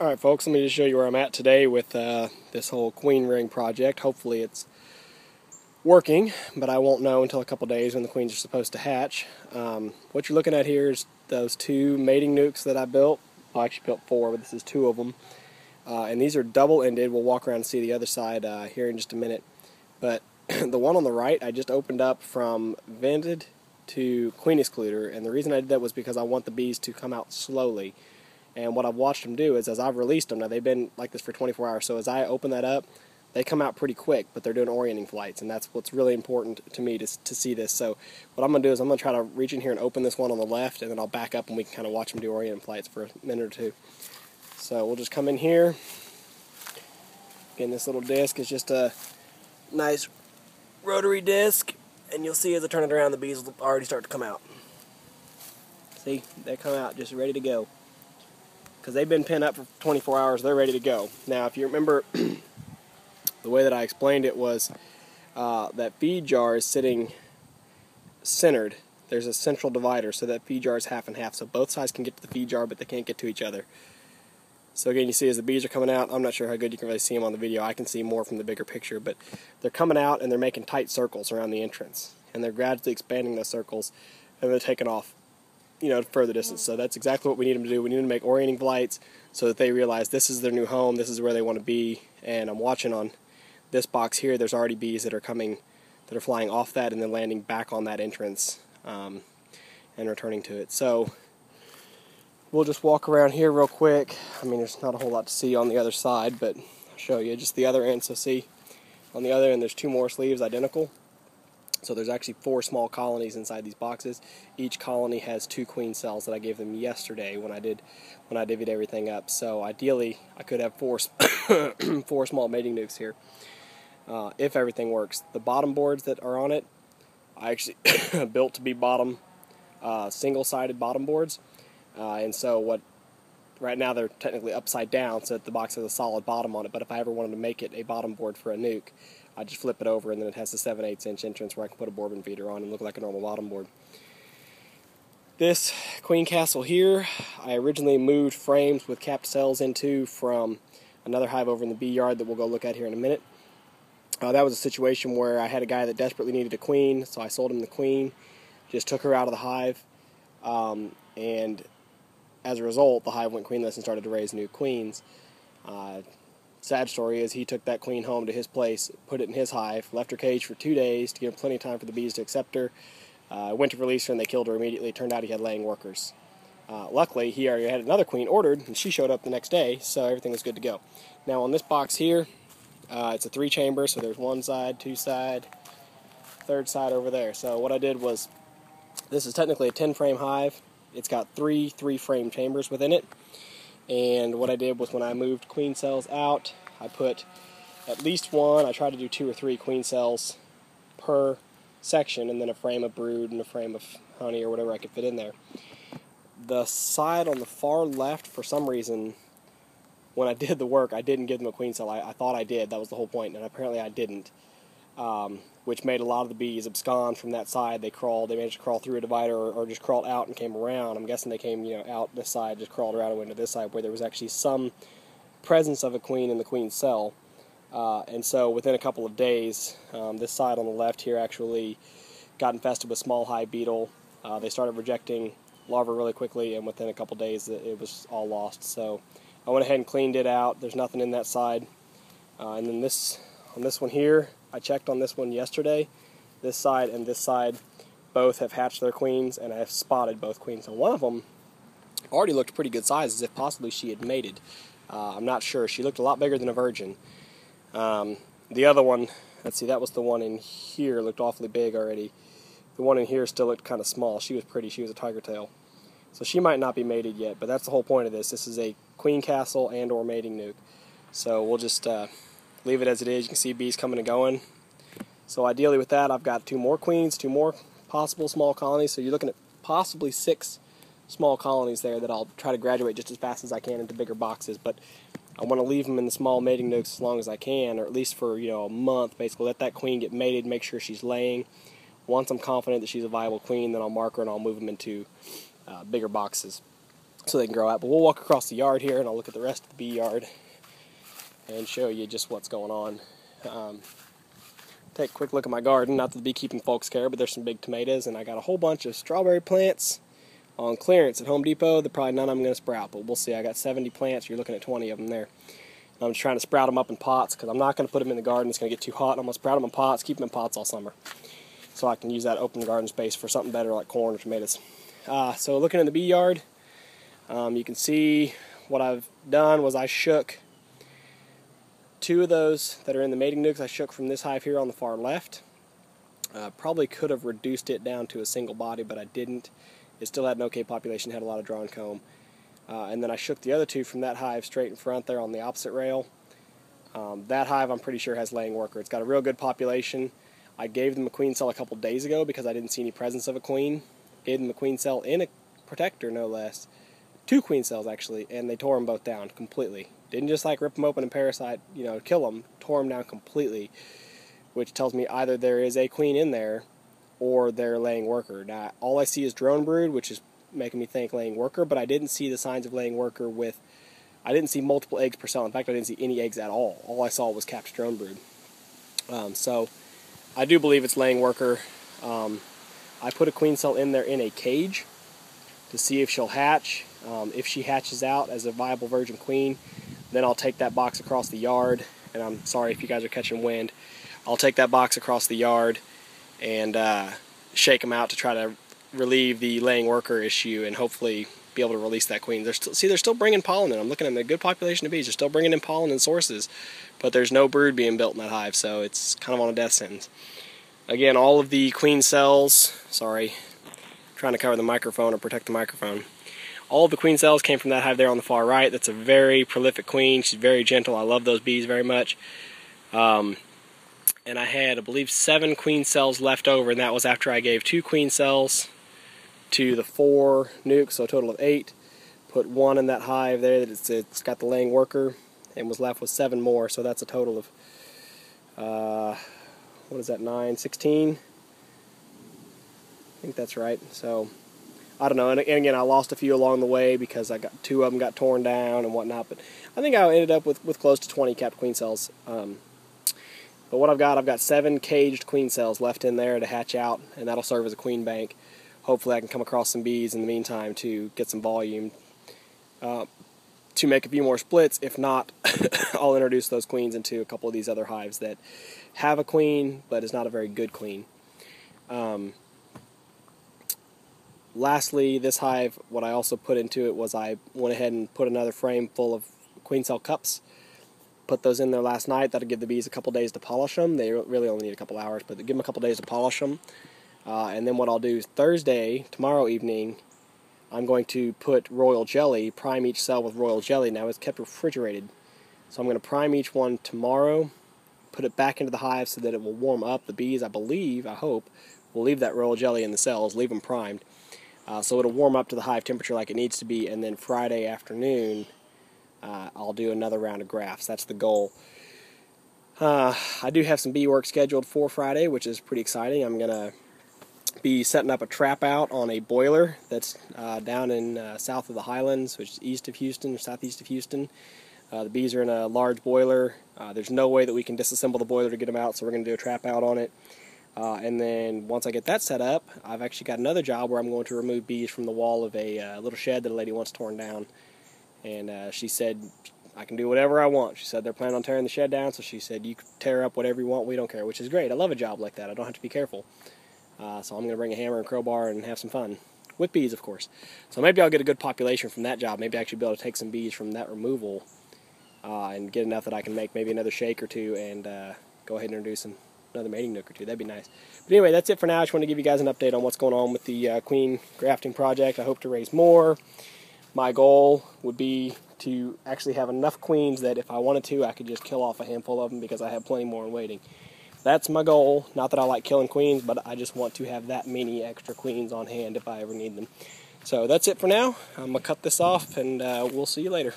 Alright folks, let me just show you where I'm at today with uh, this whole queen rearing project. Hopefully it's working, but I won't know until a couple days when the queens are supposed to hatch. Um, what you're looking at here is those two mating nucs that I built. I actually built four, but this is two of them. Uh, and these are double-ended. We'll walk around and see the other side uh, here in just a minute. But the one on the right, I just opened up from vented to queen excluder, and the reason I did that was because I want the bees to come out slowly. And what I've watched them do is as I've released them, now they've been like this for 24 hours, so as I open that up, they come out pretty quick, but they're doing orienting flights, and that's what's really important to me to, to see this. So what I'm going to do is I'm going to try to reach in here and open this one on the left, and then I'll back up and we can kind of watch them do orienting flights for a minute or two. So we'll just come in here. Again, this little disc is just a nice rotary disc, and you'll see as I turn it around, the bees will already start to come out. See, they come out just ready to go because they've been pinned up for 24 hours. They're ready to go. Now, if you remember, the way that I explained it was uh, that feed jar is sitting centered. There's a central divider, so that feed jar is half and half. So both sides can get to the feed jar, but they can't get to each other. So again, you see as the bees are coming out, I'm not sure how good you can really see them on the video. I can see more from the bigger picture, but they're coming out and they're making tight circles around the entrance. And they're gradually expanding those circles, and they're taking off you know, further distance. So that's exactly what we need them to do. We need them to make orienting flights so that they realize this is their new home, this is where they want to be. And I'm watching on this box here, there's already bees that are coming, that are flying off that and then landing back on that entrance um, and returning to it. So we'll just walk around here real quick. I mean, there's not a whole lot to see on the other side, but I'll show you just the other end. So see, on the other end, there's two more sleeves identical. So there's actually four small colonies inside these boxes. Each colony has two queen cells that I gave them yesterday when I did when I divvied everything up. So ideally, I could have four four small mating nucs here uh, if everything works. The bottom boards that are on it, I actually built to be bottom uh, single-sided bottom boards, uh, and so what. Right now they're technically upside down, so that the box has a solid bottom on it. But if I ever wanted to make it a bottom board for a nuc, I just flip it over and then it has the 7 8 inch entrance where I can put a Boardman feeder on and look like a normal bottom board. This Queen Castle here, I originally moved frames with capped cells into from another hive over in the bee yard that we'll go look at here in a minute. Uh, that was a situation where I had a guy that desperately needed a queen, so I sold him the queen, just took her out of the hive, um, and as a result, the hive went queenless and started to raise new queens. Uh, sad story is he took that queen home to his place, put it in his hive, left her cage for two days to give plenty of time for the bees to accept her. Uh, went to release her and they killed her immediately. Turned out he had laying workers. Uh, luckily, he already had another queen ordered, and she showed up the next day, so everything was good to go. Now, on this box here, uh, it's a three chamber, so there's one side, two side, third side over there. So what I did was, this is technically a 10 frame hive. It's got three three frame chambers within it. And what I did was when I moved queen cells out, I put at least one, I tried to do two or three queen cells per section, and then a frame of brood and a frame of honey or whatever I could fit in there. The side on the far left, for some reason, when I did the work, I didn't give them a queen cell. I, I thought I did, that was the whole point, and apparently I didn't. Um, which made a lot of the bees abscond from that side. They crawled, they managed to crawl through a divider or, or, just crawled out and came around. I'm guessing they came, you know, out this side, just crawled around and went to this side where there was actually some presence of a queen in the queen's cell. Uh, and so within a couple of days, um, this side on the left here actually got infested with small hive beetle. Uh, they started rejecting larvae really quickly, and within a couple days, it, it, was all lost. So I went ahead and cleaned it out. There's nothing in that side. Uh, and then this on this one here, I checked on this one yesterday. This side and this side both have hatched their queens, and I have spotted both queens. And one of them already looked pretty good size, as if possibly she had mated. Uh, I'm not sure. She looked a lot bigger than a virgin. Um, the other one, let's see, that was the one in here, looked awfully big already. The one in here still looked kind of small. She was pretty. She was a tiger tail. So she might not be mated yet, but that's the whole point of this. This is a queen castle and or mating nuc. So we'll just uh, leave it as it is. You can see bees coming and going. So ideally with that, I've got two more queens, two more possible small colonies. So you're looking at possibly six small colonies there that I'll try to graduate just as fast as I can into bigger boxes. But I want to leave them in the small mating nucs as long as I can, or at least for you know a month. Basically, let that queen get mated, make sure she's laying. Once I'm confident that she's a viable queen, then I'll mark her and I'll move them into uh, bigger boxes. so they can grow out. But we'll walk across the yard here and I'll look at the rest of the bee yard and show you just what's going on. Um, take a quick look at my garden. Not that the beekeeping folks care, but there's some big tomatoes, and I got a whole bunch of strawberry plants on clearance at Home Depot. They're probably none of them going to sprout, but we'll see. I got 70 plants. You're looking at 20 of them there. I'm just trying to sprout them up in pots because I'm not going to put them in the garden. It's going to get too hot. I'm going to sprout them in pots, keep them in pots all summer. So I can use that open garden space for something better like corn or tomatoes. Uh, so looking in the bee yard, um, you can see what I've done was I shook two of those that are in the mating nucs. I shook from this hive here on the far left. Uh, probably could have reduced it down to a single body, but I didn't. It still had an okay population, had a lot of drawn comb. Uh, and then I shook the other two from that hive straight in front there on the opposite rail. Um, that hive I'm pretty sure has laying worker. It's got a real good population. I gave them a queen cell a couple days ago because I didn't see any presence of a queen. Gave them a queen cell in a protector, no less. Two queen cells actually, and they tore them both down completely. Didn't just like rip them open and parasite, you know, kill them. Tore them down completely, which tells me either there is a queen in there or they're laying worker. Now, all I see is drone brood, which is making me think laying worker, but I didn't see the signs of laying worker with. I didn't see multiple eggs per cell. In fact, I didn't see any eggs at all. All I saw was capped drone brood. Um, so, I do believe it's laying worker. Um, I put a queen cell in there in a cage to see if she'll hatch. Um, if she hatches out as a viable virgin queen, then I'll take that box across the yard. And I'm sorry if you guys are catching wind. I'll take that box across the yard and uh, shake them out to try to relieve the laying worker issue and hopefully be able to release that queen. They're still, see, they're still bringing pollen in. I'm looking at a good population of bees. They're still bringing in pollen and sources, but there's no brood being built in that hive, so it's kind of on a death sentence. Again, all of the queen cells, sorry, trying to cover the microphone or protect the microphone. All the queen cells came from that hive there on the far right. That's a very prolific queen. She's very gentle. I love those bees very much. Um, and I had, I believe, seven queen cells left over, and that was after I gave two queen cells to the four nucs, so a total of eight. Put one in that hive there that it's, it's got the laying worker, and was left with seven more, so that's a total of uh, what is that, 9, 16? I think that's right. So, I don't know. And, again, I lost a few along the way because I got two of them got torn down and whatnot. But I think I ended up with, with close to 20 capped queen cells. Um, but what I've got, I've got seven caged queen cells left in there to hatch out, and that'll serve as a queen bank. Hopefully, I can come across some bees in the meantime to get some volume uh, to make a few more splits. If not, I'll introduce those queens into a couple of these other hives that have a queen, but is not a very good queen. Um, lastly, this hive, what I also put into it was I went ahead and put another frame full of queen cell cups. Put those in there last night. That'll give the bees a couple days to polish them. They really only need a couple hours, but give them a couple days to polish them. Uh, and then what I'll do is Thursday, tomorrow evening, I'm going to put royal jelly, prime each cell with royal jelly. Now it's kept refrigerated. So I'm going to prime each one tomorrow put it back into the hive so that it will warm up. The bees, I believe, I hope, will leave that royal jelly in the cells, leave them primed. Uh, so it'll warm up to the hive temperature like it needs to be, and then Friday afternoon, uh, I'll do another round of grafts. That's the goal. Uh, I do have some bee work scheduled for Friday, which is pretty exciting. I'm going to be setting up a trap out on a boiler that's uh, down in uh, south of the Highlands, which is east of Houston, southeast of Houston. Uh, the bees are in a large boiler. There's no way that we can disassemble the boiler to get them out, so we're going to do a trap out on it. Uh, and then once I get that set up, I've actually got another job where I'm going to remove bees from the wall of a uh, little shed that a lady wants torn down. And uh, she said, I can do whatever I want. She said they're planning on tearing the shed down, so she said, you tear up whatever you want, we don't care, which is great. I love a job like that. I don't have to be careful. Uh, so I'm going to bring a hammer and crowbar and have some fun. With bees, of course. So maybe I'll get a good population from that job. Maybe I actually be able to take some bees from that removal uh, and get enough that I can make maybe another shake or two and uh, go ahead and introduce some, another mating nuc or two. That'd be nice. But anyway, that's it for now. I just want to give you guys an update on what's going on with the uh, queen grafting project. I hope to raise more. My goal would be to actually have enough queens that if I wanted to, I could just kill off a handful of them because I have plenty more in waiting. That's my goal. Not that I like killing queens, but I just want to have that many extra queens on hand if I ever need them. So that's it for now. I'm going to cut this off and uh, we'll see you later.